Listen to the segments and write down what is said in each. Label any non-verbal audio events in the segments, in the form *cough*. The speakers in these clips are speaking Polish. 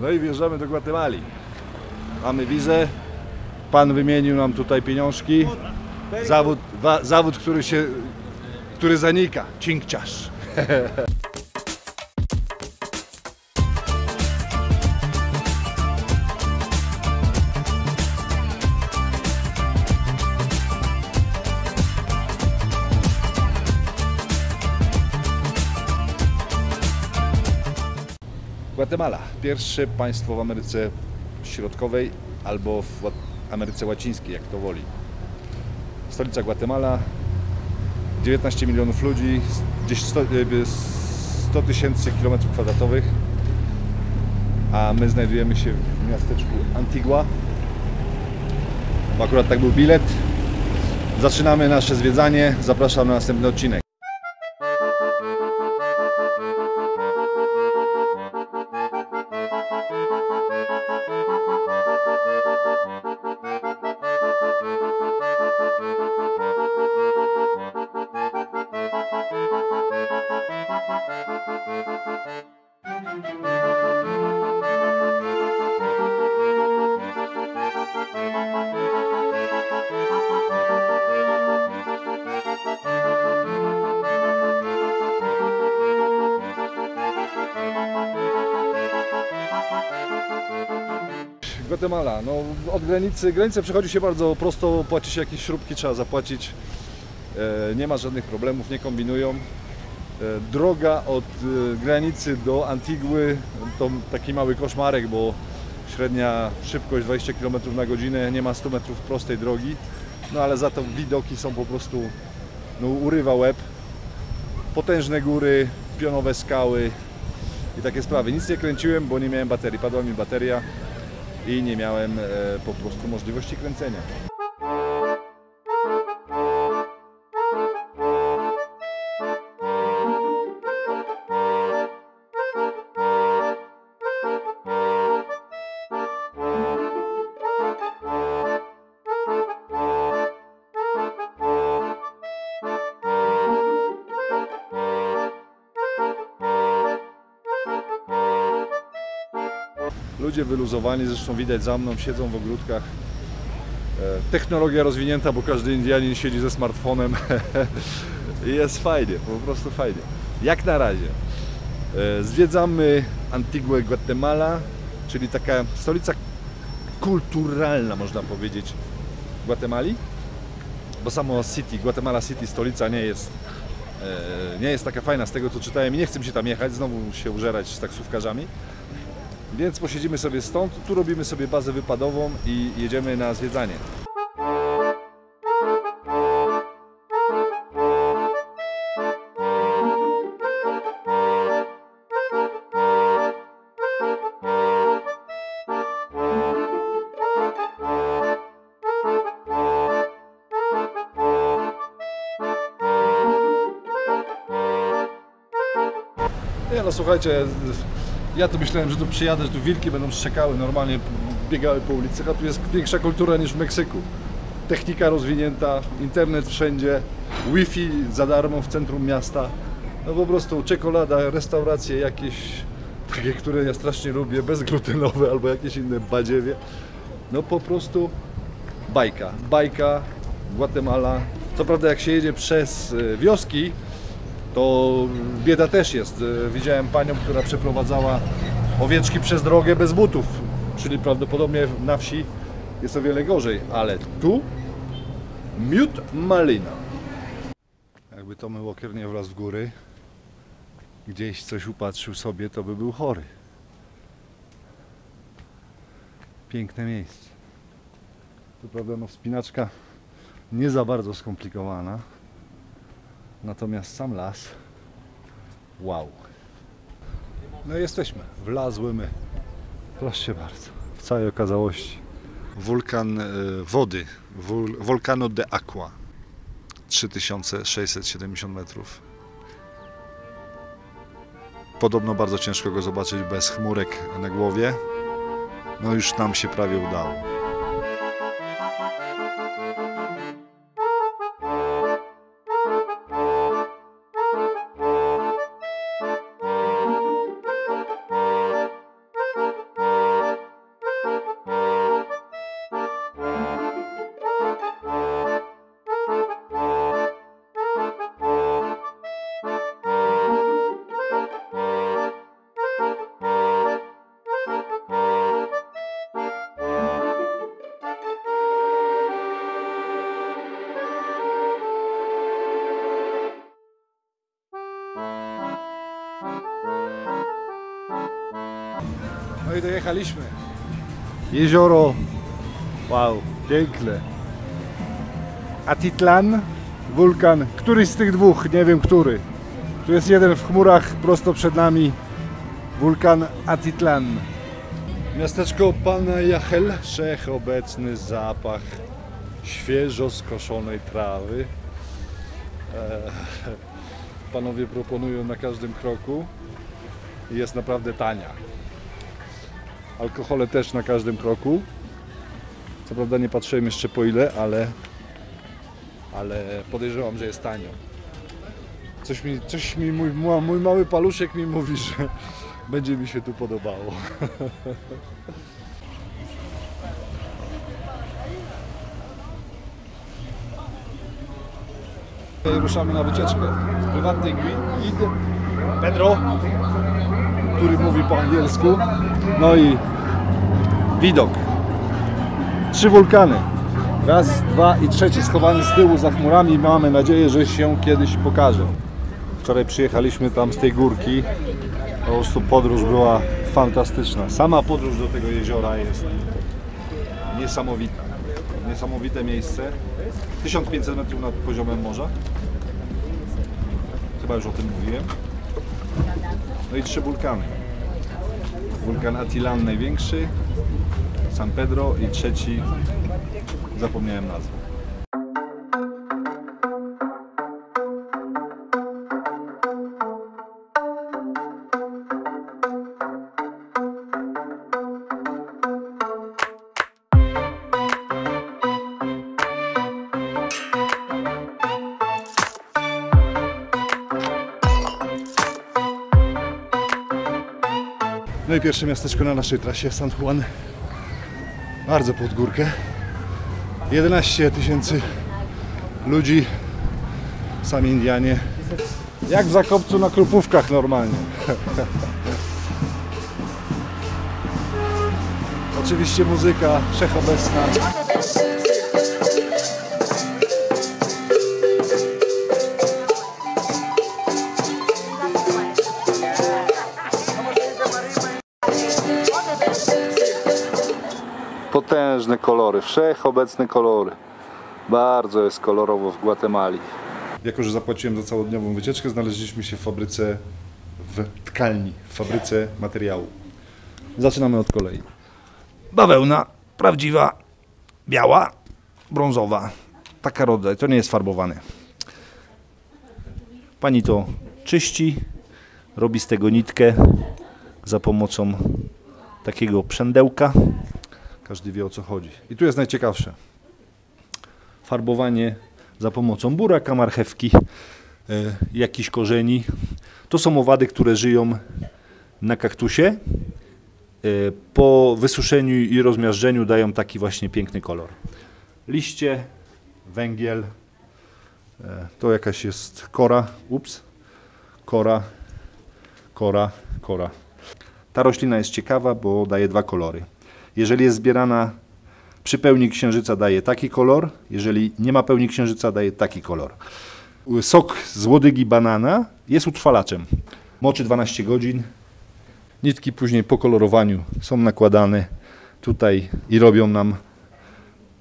No i wjeżdżamy do Gwatemali. Mamy wizę. Pan wymienił nam tutaj pieniążki. Zawód, wa, zawód który się, który zanika. Cinkciarz. *laughs* Gwatemala. Pierwsze państwo w Ameryce Środkowej albo w Ameryce Łacińskiej, jak to woli. Stolica Gwatemala, 19 milionów ludzi, gdzieś 100 jakby 100 tysięcy kilometrów kwadratowych, a my znajdujemy się w miasteczku Antigua. Bo akurat tak był bilet. Zaczynamy nasze zwiedzanie. Zapraszam na następny odcinek. Gwatemala, no od granicy, granicę przechodzi się bardzo prosto, płaci się jakieś śrubki, trzeba zapłacić, e, nie ma żadnych problemów, nie kombinują. E, droga od e, granicy do Antigły to taki mały koszmarek, bo średnia szybkość 20 km na godzinę, nie ma 100 metrów prostej drogi, no ale za to widoki są po prostu, no urywa łeb, potężne góry, pionowe skały i takie sprawy. Nic nie kręciłem, bo nie miałem baterii, padła mi bateria i nie miałem e, po prostu możliwości kręcenia. Ludzie wyluzowani, zresztą widać za mną, siedzą w ogródkach. E, Technologia rozwinięta, bo każdy Indianin siedzi ze smartfonem. *laughs* Jest fajnie, po prostu fajnie. Jak na razie. E, Zwiedzamy Antiguę Guatemala, czyli taka stolica kulturalna, można powiedzieć, Gwatemali. Bo samo City, Guatemala City, stolica nie jest, e, nie jest taka fajna z tego co czytałem i nie chcę mi się tam jechać, znowu się użerać z taksówkarzami. Więc posiedzimy sobie stąd, tu robimy sobie bazę wypadową i jedziemy na zwiedzanie. Nie no słuchajcie, ja tu myślałem, że tu przyjadę, że tu wilki będą szczekały, normalnie biegały po ulicach, a tu jest większa kultura niż w Meksyku. Technika rozwinięta, internet wszędzie, Wi-Fi za darmo w centrum miasta. No po prostu czekolada, restauracje jakieś, takie, które ja strasznie lubię, bezglutenowe *laughs* albo jakieś inne badziewie. No po prostu bajka, bajka, Guatemala. Co prawda jak się jedzie przez e, wioski, to bieda też jest. E, Widziałem panią, która przeprowadzała owieczki przez drogę bez butów, czyli prawdopodobnie na wsi jest o wiele gorzej, ale tu miód malina. Jakby Tommy Walker nie wlazł w góry, gdzieś coś upatrzył sobie, to by był chory. Piękne miejsce. To prawda, no wspinaczka nie za bardzo skomplikowana. Natomiast sam las, wow. No jesteśmy, wlazłymy. Proszę bardzo, w całej okazałości. Wulkan e, wody, wul, Volcano de Aqua. 3670 metrów. Podobno bardzo ciężko go zobaczyć bez chmurek na głowie. No już nam się prawie udało. Jezioro. Wow, piękne. Atitlan, wulkan. Któryś z tych dwóch, nie wiem który. Tu jest jeden w chmurach prosto przed nami. Wulkan Atitlan. Miasteczko Pana Jachel. Wszechobecny zapach świeżo skoszonej trawy. Eee, *laughs* panowie proponują na każdym kroku jest naprawdę tania. Alkohole też na każdym kroku. Co prawda nie patrzyłem jeszcze po ile, ale, ale podejrzewam, że jest tanio. Coś mi, coś mi mój, mój mały paluszek mi mówi, że *laughs* będzie mi się tu podobało. *laughs* Ruszamy na wycieczkę. Prywatny gwi- gid Pedro, który mówi po angielsku. No i widok. Trzy wulkany. Raz, dwa i trzeci schowany z tyłu za chmurami. Mamy nadzieję, że się kiedyś pokaże. Wczoraj przyjechaliśmy tam z tej górki. Po prostu podróż była fantastyczna. Sama podróż do tego jeziora jest niesamowita. Niesamowite miejsce. 1500 metrów nad poziomem morza. Chyba już o tym mówiłem. No i trzy wulkany. Wulkan Atilan największy, San Pedro i trzeci, zapomniałem nazwę. No i pierwsze miasteczko na naszej trasie, San Juan. Bardzo pod górkę. 11 tysięcy ludzi, sami Indianie. Jak w Zakopcu na Krupówkach normalnie. *laughs* Oczywiście muzyka wszechobecna. Potężne kolory, wszechobecne kolory. Bardzo jest kolorowo w Gwatemali. Jako, że zapłaciłem za całodniową wycieczkę, znaleźliśmy się w fabryce, w tkalni, w fabryce materiału. Zaczynamy od kolei. Bawełna, prawdziwa, biała, brązowa. Taka rodzaj, to nie jest farbowane. Pani to czyści, robi z tego nitkę za pomocą takiego przędełka. Każdy wie o co chodzi. I tu jest najciekawsze. Farbowanie za pomocą buraka, marchewki, e, jakichś korzeni. To są owady, które żyją na kaktusie. E, po wysuszeniu i rozmiażdżeniu dają taki właśnie piękny kolor. Liście, węgiel, e, to jakaś jest kora, ups, kora, kora, kora. Ta roślina jest ciekawa, bo daje dwa kolory. Jeżeli jest zbierana przy pełni księżyca daje taki kolor, jeżeli nie ma pełni księżyca daje taki kolor. Sok z łodygi banana jest utrwalaczem. Moczy 12 godzin. Nitki później po kolorowaniu są nakładane tutaj i robią nam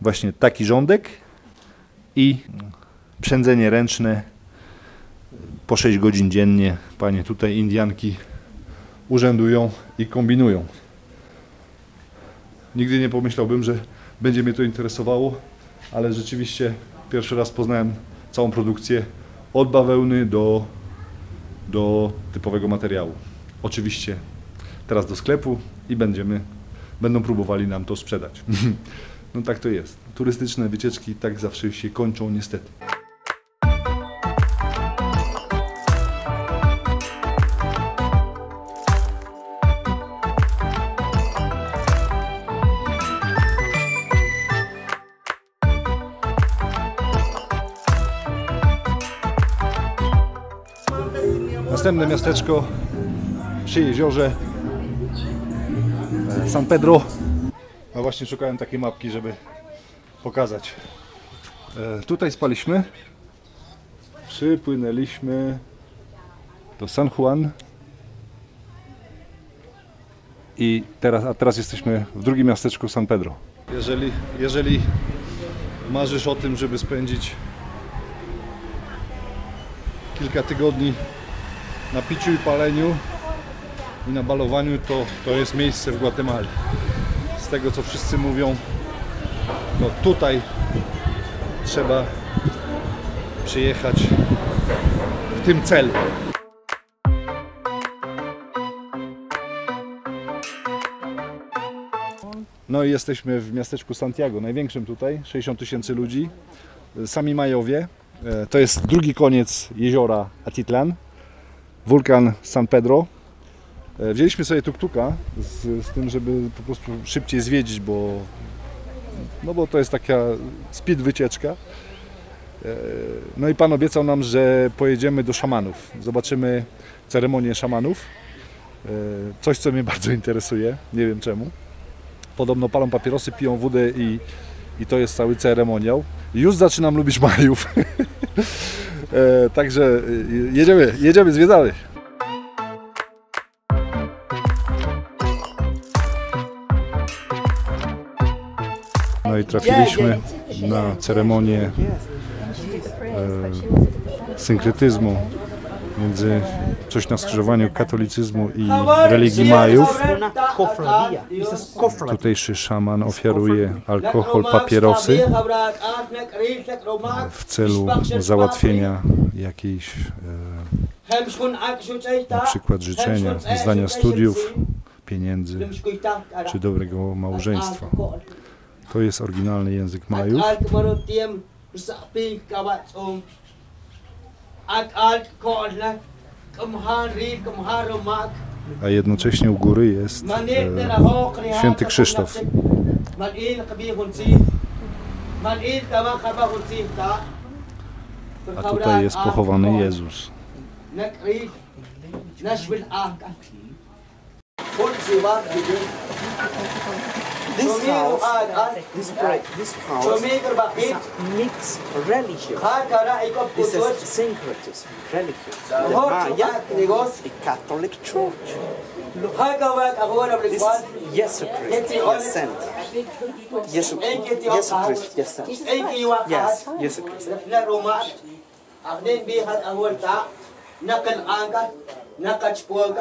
właśnie taki rządek i przędzenie ręczne po 6 godzin dziennie. Panie tutaj Indianki urzędują i kombinują. Nigdy nie pomyślałbym, że będzie mnie to interesowało, ale rzeczywiście pierwszy raz poznałem całą produkcję od bawełny do, do typowego materiału. Oczywiście teraz do sklepu i będziemy, będą próbowali nam to sprzedać. *laughs* No tak to jest. Turystyczne wycieczki tak zawsze się kończą niestety. Następne miasteczko przy jeziorze e, San Pedro. No właśnie szukałem takiej mapki, żeby pokazać. E, Tutaj spaliśmy. Przypłynęliśmy do San Juan. I teraz, a teraz jesteśmy w drugim miasteczku San Pedro. Jeżeli, jeżeli marzysz o tym, żeby spędzić kilka tygodni na piciu i paleniu i na balowaniu, to, to jest miejsce w Gwatemali. Z tego co wszyscy mówią, to tutaj trzeba przyjechać w tym celu. No i jesteśmy w miasteczku Santiago, największym tutaj, 60 tysięcy ludzi. Sami Majowie. E, To jest drugi koniec jeziora Atitlan, wulkan San Pedro. E, Wzięliśmy sobie tuktuka z, z tym, żeby po prostu szybciej zwiedzić, bo, no bo to jest taka speed wycieczka. E, No i pan obiecał nam, że pojedziemy do szamanów. Zobaczymy ceremonię szamanów. E, Coś, co mnie *laughs* bardzo interesuje, nie wiem czemu podobno palą papierosy, piją wódę i, i to jest cały ceremoniał. Już zaczynam lubić *laughs* Majów. E, także e, jedziemy, jedziemy, zwiedzamy. No i trafiliśmy na ceremonię e, synkretyzmu między coś na skrzyżowaniu katolicyzmu i religii Majów. Tutejszy szaman ofiaruje alkohol, papierosy w celu załatwienia jakiejś e, na przykład życzenia, zdania studiów, pieniędzy czy dobrego małżeństwa. To jest oryginalny język Majów. A jednocześnie u góry jest e, święty Krzysztof. A tutaj jest pochowany Jezus. this house, this, pra- this house is a mixed religion. It's a syncretism religion. The Maya, the Catholic Church. This is Jesucrist, sent. Jesucrist, Jesucrist, yes, sent. Yes, Jesucrist. نقل آنك نقل شبوك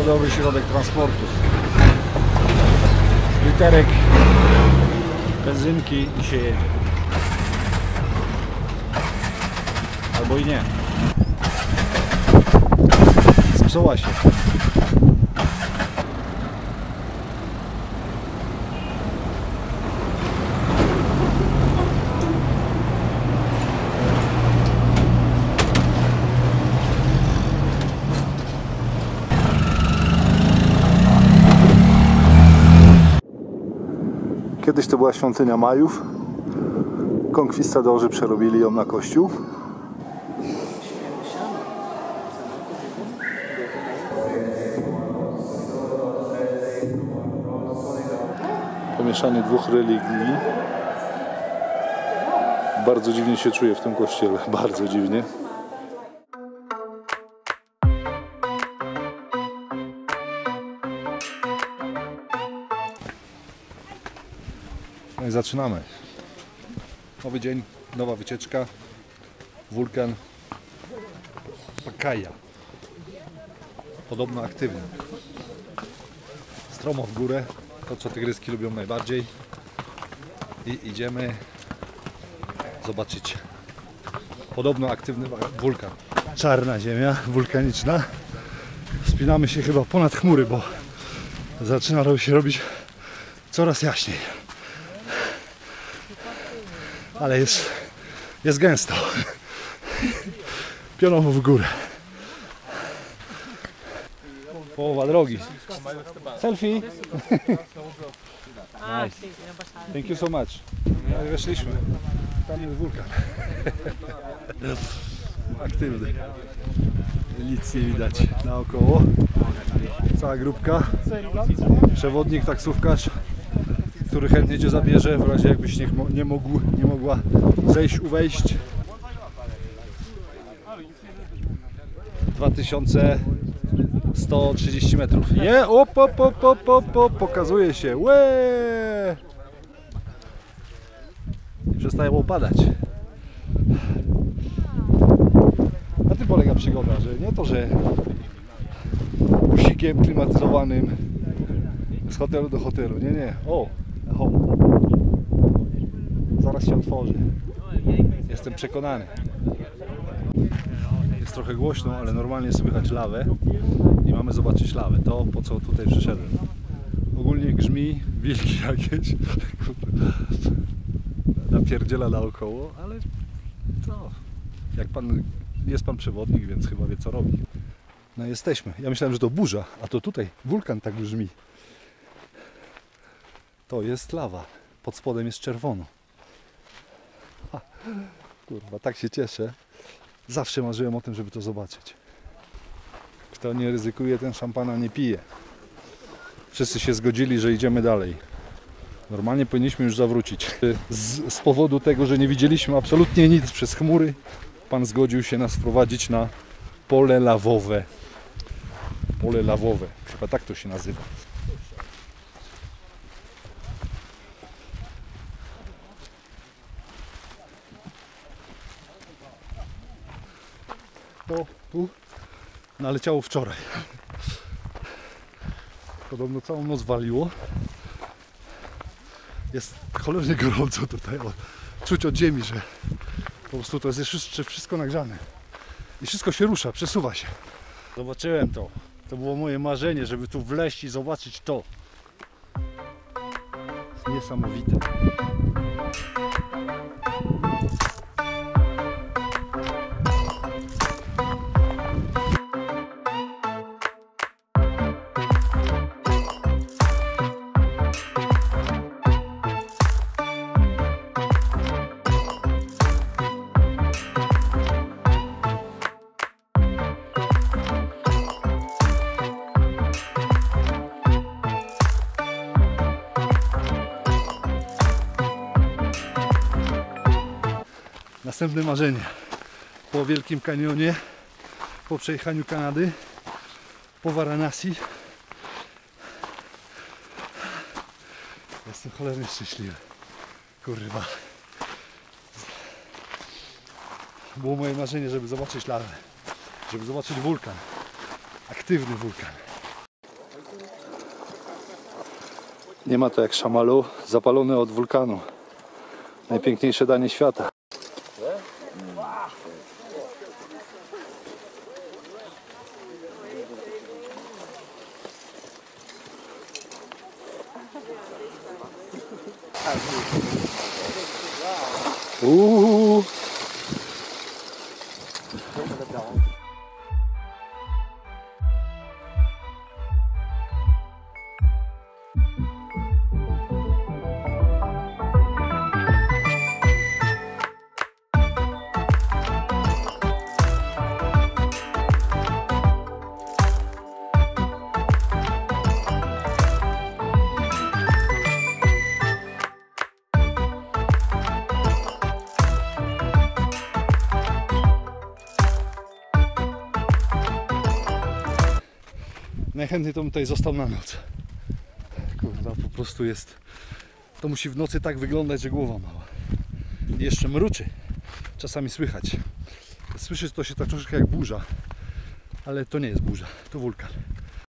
Międzynarodowy Środek Transportu. Literek, benzynki i się jedzie. Albo i nie. Zepsuła się. Kiedyś to była świątynia Majów. Konkwistadorzy przerobili ją na kościół. Pomieszanie dwóch religii. Bardzo dziwnie się czuję w tym kościele, *laughs* bardzo dziwnie. Zaczynamy. Nowy dzień, nowa wycieczka. Wulkan Pakaja. Podobno aktywny. Stromo w górę, to co tygryski lubią najbardziej. I idziemy zobaczyć. Podobno aktywny wulkan. Czarna ziemia wulkaniczna. Wspinamy się chyba ponad chmury, bo zaczyna się robić coraz jaśniej ale jest, jest gęsto. Pionowo w górę. Połowa drogi. Selfie. nice. Thank you so much. No i weszliśmy. Tam jest wulkan. Aktywny. Nic nie widać naokoło. Cała grupka. Przewodnik, taksówkarz. Który chętnie Cię zabierze, w razie jakbyś nie, nie, mógł, nie mogła zejść, uwejść. 2130 metrów. Nie, op, op, op, op, op, op, pokazuje się. Łe! Przestaje opadać. Na tym polega przygoda, że nie to, że busikiem klimatyzowanym z hotelu do hotelu. Nie, nie. O, Zaraz się otworzy. Jestem przekonany. Jest trochę głośno, ale normalnie słychać lawę i mamy zobaczyć lawę. To po co tutaj przyszedłem. Ogólnie grzmi, wilki jakieś. *laughs* Napierdziela naokoło, ale to jak pan jest pan przewodnik, więc chyba wie co robi. No jesteśmy. Ja myślałem, że to burza, a to tutaj wulkan tak brzmi. To jest lawa. Pod spodem jest czerwono. Ha, kurwa, tak się cieszę. Zawsze marzyłem o tym, żeby to zobaczyć. Kto nie ryzykuje, ten szampana nie pije. Wszyscy się zgodzili, że idziemy dalej. Normalnie powinniśmy już zawrócić. Z, z powodu tego, że nie widzieliśmy absolutnie nic przez chmury, pan zgodził się nas wprowadzić na pole lawowe. Pole lawowe. Chyba tak to się nazywa. To tu naleciało wczoraj. Podobno całą noc waliło. Jest cholernie gorąco tutaj. O, czuć od ziemi, że po prostu to jest jeszcze wszystko nagrzane. I wszystko się rusza, przesuwa się. Zobaczyłem to. To było moje marzenie, żeby tu wleźć i zobaczyć to. Jest niesamowite. Następne marzenie. Po Wielkim Kanionie, po przejechaniu Kanady, po Varanasi. Jestem cholernie szczęśliwy. Kurwa. Było moje marzenie, żeby zobaczyć lawę. Żeby zobaczyć wulkan. Aktywny wulkan. Nie ma to jak szamalu zapalony od wulkanu. Najpiękniejsze danie świata. Najchętniej to bym tutaj został na noc. Kurwa, po prostu jest. To musi w nocy tak wyglądać, że głowa mała. I jeszcze mruczy. Czasami słychać. Słyszy to się tak troszeczkę jak burza. Ale to nie jest burza, to wulkan.